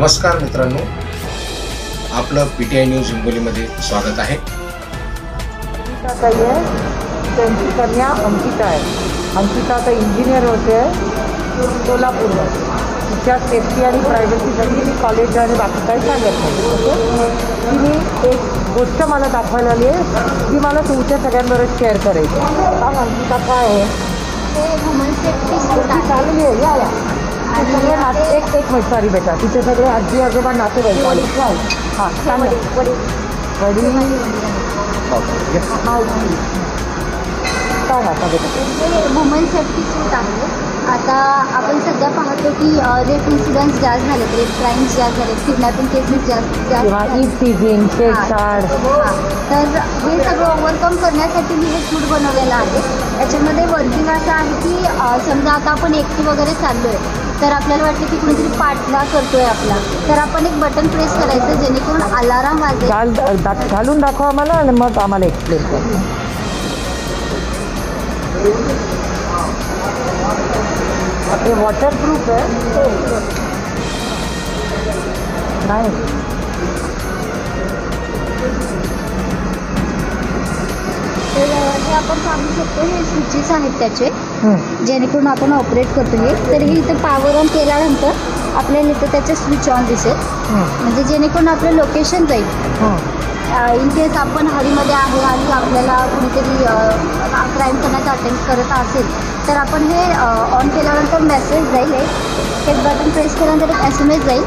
नमस्कार मित्रांनो. आपलं पी टी आय न्यूज हिंगोलीमध्ये स्वागत आहे. अंकिताताई आहे. त्यांची कन्या अंकिता आहे. अंकिता आता इंजिनियर होते. सोलापूरला. तिच्या सेफ्टी आणि प्रायव्हसीसाठी मी कॉलेज आणि बाकी काही सांगत नाही. ओके तिने एक गोष्ट मला दाखवायला आली आहे ती मला तुमच्या सगळ्यांबरोबर शेअर करायची अंकिता काय आहे? चालली आहे. या या. ते सगळे नाते एक एक मिनिट सॉरी बेटा. तिचे सगळे आजी आजोबा आहेत. हां सांगा. वडील वडील. मावशी सांगा का बेटा वुमन सेफ्टी सूट आहे. आता आपण सध्या पाहतो की रेप इन्सिडन्स जास्त झालेत रेप क्राईम्स जास्त झालेत किडनॅपिंग केसेस जास्त हां. हां. तर हे सगळं ओव्हरकम करण्यासाठी मी हे सूट बनवलेलं आहे. याच्यामध्ये वर्किंग असं आहे की समजा आता आपण एकटी वगैरे चाललोय. तर आपल्याला वाटलं की कुणीतरी पाठला करतोय आपला. तर आपण एक बटन प्रेस करायचं जेणेकरून अलाराम वाजेल. घाल दा- घालून दाखवा आम्हाला आणि मग आम्हाला एक्सप्लेन कर. हे वॉटरप्रूफ आहे. नाही. तर हे आपण सांगू शकतो हे स्विचेस आहेत त्याचे. जेणेकरून आपण ऑपरेट करतो हे. तर हे इथं पॉवर ऑन केल्यानंतर आपल्याला इथं त्याचं स्विच ऑन दिसेल. म्हणजे जेणेकरून आपलं लोकेशन जाईल. इन केस आपण हरीमध्ये आहे आणि आपल्याला कुणीतरी क्राईम करण्याचा अटेम्प्ट करत असेल तर आपण हे ऑन केल्यानंतर मेसेज जाईल. एक बटन प्रेस केल्यानंतर एक एस एम एस जाईल.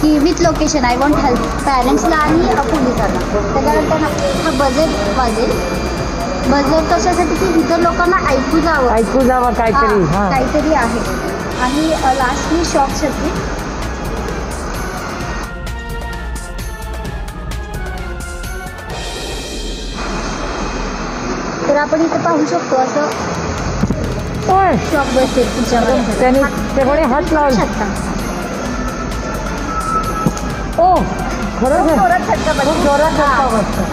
की with location I want help पॅरेंट्सला आणि पोलिसांना. त्याच्यानंतर हा बजेट वाजेल. बजेट कशासाठी? की इतर लोकांना ऐकू जावं. ऐकू जावा काहीतरी हा, काहीतरी आहे. आणि लास्टली शॉक सर्किट तर आपण इथं पाहू शकतो असं होय. शॉक बसेल त्याने ते म्हणे हात लावला. शकता. ओ खरंच जोरात झटका. खूप जोरात हा. धक्का बसतो.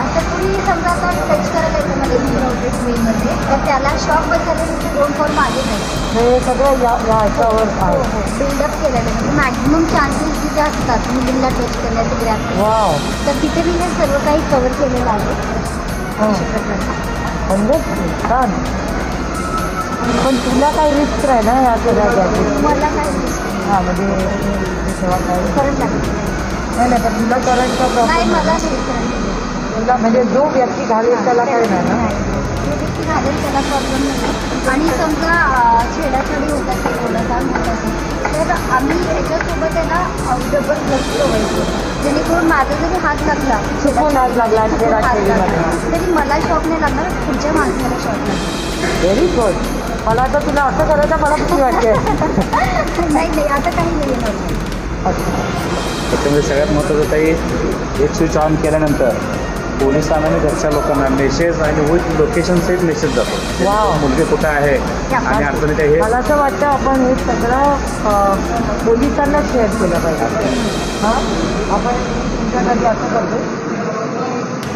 आता तुम्ही समजा आता टच करायला येतं मध्ये स्क्रीनमध्ये तर त्याला शॉक बसायला तुमचे दोन फोन मागे जाईल. हे सगळं या या ह्याच्यावर आहे. बिल्डअप केलेलं म्हणजे मॅक्झिमम चान्सेस जिथे असतात मुलींना टच करण्याचे ग्रॅप वाव तर तिथे मी हे सर्व काही कव्हर केलेलं आहे. हं. अशा प्रकारे. म्हणजे छान. पण तुला काही रिस्क आहे ना या सगळ्या मला काय दिसत हां म्हणजे काय करंट लागेल नाही नाही पण तुला करंटचा प्रॉब्लेम मला नाही करंट तुला म्हणजे जो व्यक्ती घालेल त्याला काही नाही ना? व्यक्ती घालेल त्याला प्रॉब्लेम नाही. आणि समजा छेडाछेडी होत असेल थोडासा होत असेल तर आम्ही याच्यासोबत त्याला डबल ग्लव्स ठेवायचो जेणेकरून माझा जरी हात लागला चुकून हात लागला. तरी मला शॉक नाही लागणार पुढच्या माणसाला शॉक लागणार. व्हेरी गुड मला आता तुला असं करायचं मला किती वाटते. नाही नाही आता काही नाही त्याच्यामध्ये सगळ्यात महत्त्वाचं काही एक स्विच ऑन केल्यानंतर पोलिसांना आणि घरच्या लोकांना मेसेज आणि विथ लोकेशन सेट मेसेज जातो. वाव. मुलगी कुठं आहे आणि अडचणीत आहे हे. मला असं वाटतं आपण हे सगळं पोलिसांना शेअर केलं पाहिजे. हां? आपण तुमच्या घरी असं करतो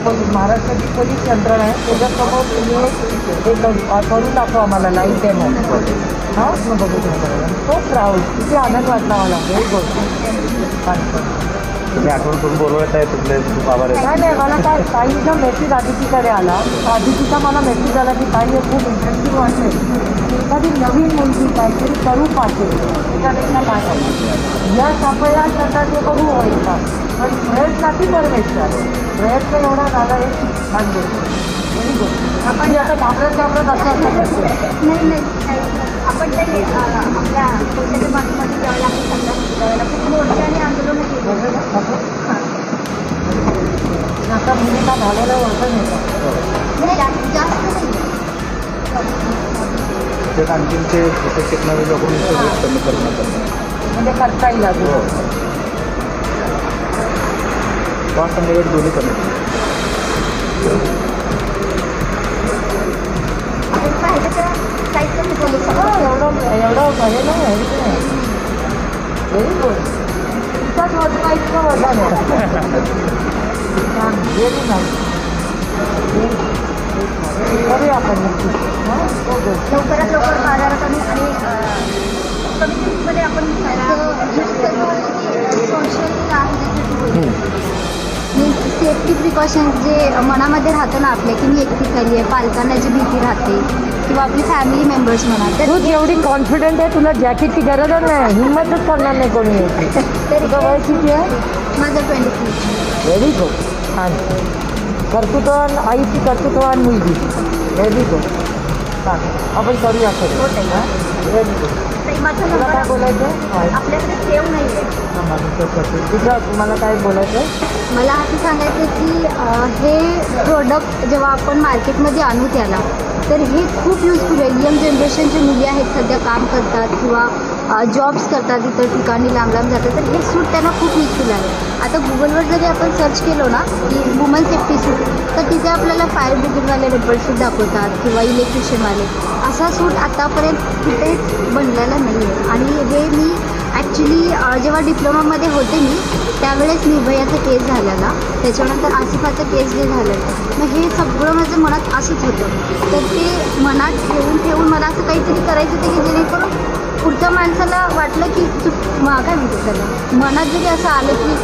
महाराष्ट्राची पोलीस यंत्रणा आहे. त्याच्यासमोर तुम्ही एक- करून दाखवा आम्हाला लाईव्ह डेमो हां? मग बघू तो प्राऊड किती आनंद वाटला मला व्हेरी गुड छान तुम्ही आठवण करून बोलवत आहे तुमचे खूप आहे. नाही नाही मला काय ताईचा मेसेज आदितीकडे आला आदितीचा मला मेसेज आला की ताई हे खूप इंटरेस्टिंग वाटते की एखादी नवीन मुलगी काहीतरी करू पाहते. त्याच्यापेक्षा काय यश अपयश आता ते बघू होईल का? पण प्रयत्नाची परमेश्वर प्रयत्न एवढा झाला हे छान गोष्ट व्हेरी गुड आपण आता घाबरत घाबरत असं नाही नाही आपण ते अ, आपल्या बाजूमध्ये आपण खूप मोर्चाने आंदोलन केलं. आता मुलीला ओळखून येतं नाही जास्त जास्त आणखीनचे टेक्नॉलॉजी करण्यात. म्हणजे करता येईल अजून श्वास आणि वेट दोन्ही कमी. आपण बोलू एवढं एवढं हे नाही आहे करूया आपण नक्की लवकरात लवकर बाजारात आणि कमी किमतीमध्ये आपण सोशल सेफ्टी प्रिकॉशन्स जे मनामध्ये राहतं ना आपल्या की मी एकटी झाली आहे पालकांना जी भीती राहते किंवा आपली फॅमिली मेंबर्स म्हणा तर तू जेवढी कॉन्फिडंट आहे तुला जॅकेटची गरजच नाही हिंमतच करणार नाही कोणी. तुझं वय किती आहे? माझं ट्वेंटी थ्री व्हेरी गुड छान. कर्तृत्वान आईची कर्तृत्वान मुलगी. व्हेरी गुड छान. आपण करूया व्हेरी गुड काय बोलायचं आहे आपल्याकडे सेव नाही आहे तुझं तुम्हाला काय बोलायचं आहे मला असं सांगायचं आहे की हे प्रोडक्ट जेव्हा आपण मार्केटमध्ये आणू त्याला तर हे खूप युजफुल आहे. यंग जनरेशनचे मुली आहेत सध्या काम करतात किंवा जॉब्स करतात इतर ठिकाणी लांब लांब जातात. तर हे सूट त्यांना खूप युजफुल आहे. आता गुगलवर जरी आपण सर्च केलो ना की वुमन सेफ्टी सूट तर तिथे आपल्याला फायर ब्रिगेडवाले रेपर दाखवतात किंवा इलेक्ट्रिशियनवाले असा सूट आतापर्यंत कुठेच बनलेला नाही आहे आणि हे मी ॲक्च्युली जेव्हा डिप्लोमामध्ये होते मी त्यावेळेस निर्भयाचा केस झालेला. त्याच्यानंतर आसिफाचा केस जे झालेलं मग हे सगळं माझं मनात असंच होतं. तर ते मनात ठेवून ठेवून मला असं काहीतरी करायचं होतं की जेणेकरून पुढच्या माणसाला वाटलं की चुक काय म्हणतो त्याला. मनात जरी असं आलं की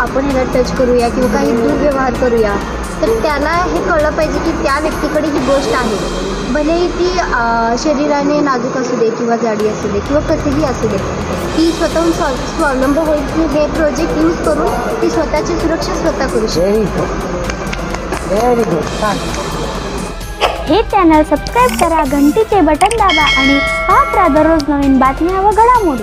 आपण ह्याला टच करूया किंवा काही दुर्व्यवहार करूया तर त्याला हे कळलं पाहिजे की त्या व्यक्तीकडे ही गोष्ट आहे. भलेही ती शरीराने नाजूक असू दे किंवा जाडी असू दे किंवा कसेही असू दे ती स्वतःहून स्व स्वावलंब होईल की हे प्रोजेक्ट यूज करून ती स्वतःची सुरक्षा स्वतः करू शकते. हे चॅनल सबस्क्राईब करा घंटीचे बटन दाबा आणि पाहत राहा दररोज नवीन बातम्या व घडामोडी.